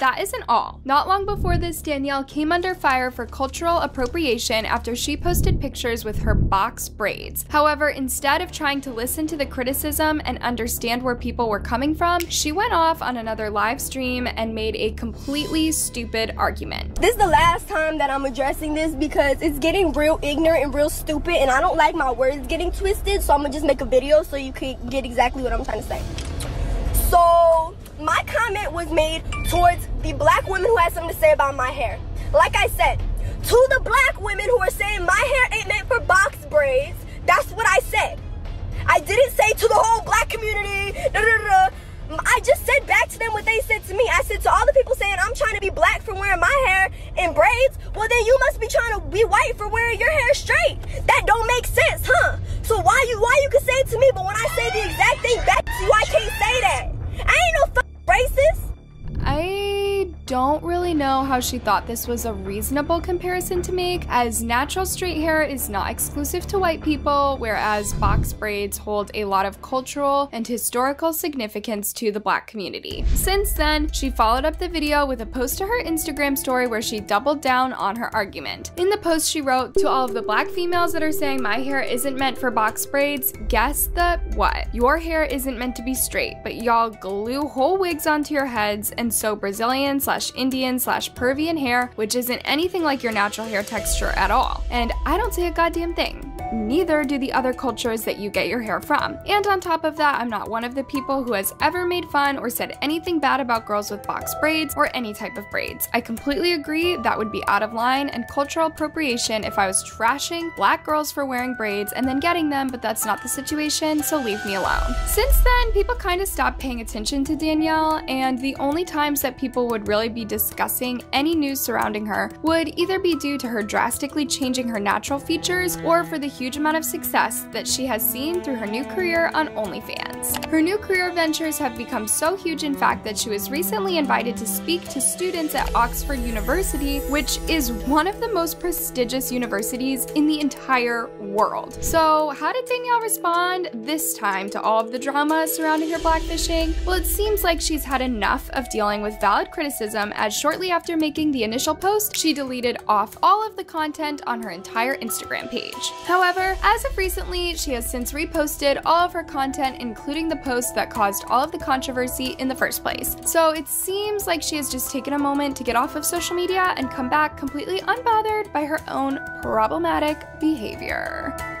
that isn't all. Not long before this, Danielle came under fire for cultural appropriation after she posted pictures with her box braids. However, instead of trying to listen to the criticism and understand where people were coming from, she went off on another live stream and made a completely stupid argument. This is the last time that I'm addressing this because it's getting real ignorant and real stupid and I don't like my words getting twisted so I'm gonna just make a video so you can get exactly what I'm trying to say. So my comment was made towards the black women who had something to say about my hair. Like I said, to the black women who are saying my hair ain't meant for box braids, that's what I said. I didn't say to the whole black community, da, da, da, I just said back to them what they said to me. I said to all the people saying I'm trying to be black for wearing my hair in braids, well then you must be trying to be white for wearing your hair straight. That don't make sense, huh? Don't really know how she thought this was a reasonable comparison to make, as natural straight hair is not exclusive to white people, whereas box braids hold a lot of cultural and historical significance to the black community. Since then, she followed up the video with a post to her Instagram story where she doubled down on her argument. In the post, she wrote, To all of the black females that are saying my hair isn't meant for box braids, guess the what? Your hair isn't meant to be straight, but y'all glue whole wigs onto your heads and sew Brazilian slash Indian slash Peruvian hair, which isn't anything like your natural hair texture at all. And I don't say a goddamn thing. Neither do the other cultures that you get your hair from. And on top of that, I'm not one of the people who has ever made fun or said anything bad about girls with box braids or any type of braids. I completely agree that would be out of line and cultural appropriation if I was trashing black girls for wearing braids and then getting them, but that's not the situation, so leave me alone. Since then, people kind of stopped paying attention to Danielle, and the only times that people would really be discussing any news surrounding her would either be due to her drastically changing her natural features or for the huge amount of success that she has seen through her new career on OnlyFans. Her new career ventures have become so huge, in fact, that she was recently invited to speak to students at Oxford University, which is one of the most prestigious universities in the entire world. So, how did Danielle respond this time to all of the drama surrounding her blackfishing? Well, it seems like she's had enough of dealing with valid criticism, as shortly after making the initial post, she deleted off all of the content on her entire Instagram page. However, However, as of recently, she has since reposted all of her content, including the post that caused all of the controversy in the first place. So it seems like she has just taken a moment to get off of social media and come back completely unbothered by her own problematic behavior.